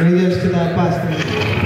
Many thanks to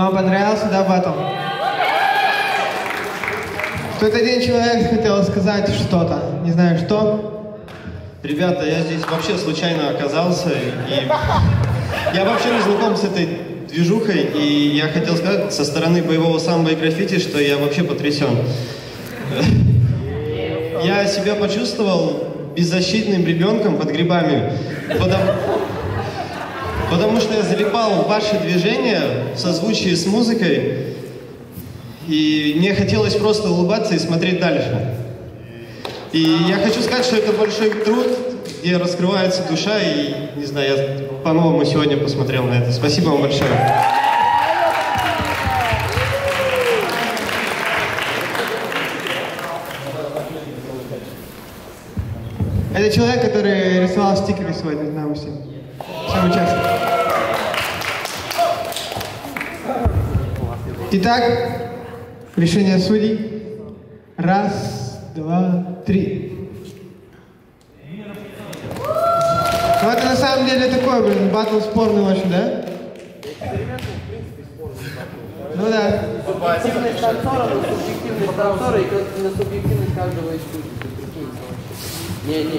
Вам понравился, да, батл? Тут один человек хотел сказать что-то. Не знаю, что. Ребята, я здесь вообще случайно оказался, и я вообще не знаком с этой движухой, и я хотел сказать со стороны боевого самбо и граффити, что я вообще потрясен. Я себя почувствовал беззащитным ребенком под грибами, потому, потому что я залипал в ваши движения в созвучии с музыкой, и мне хотелось просто улыбаться и смотреть дальше. И я хочу сказать, что это большой труд, где раскрывается душа, и, не знаю, я по-новому сегодня посмотрел на это. Спасибо вам большое. Это человек, который рисовал стикеры сегодня нам всем. Всем участникам. Итак, решение судей. Раз, два, три. Ну это на самом деле такой, блин, батл спорный очень, да? Ну да. Субъективность танцора, субъективность танцора и субъективность каждого из Не, не.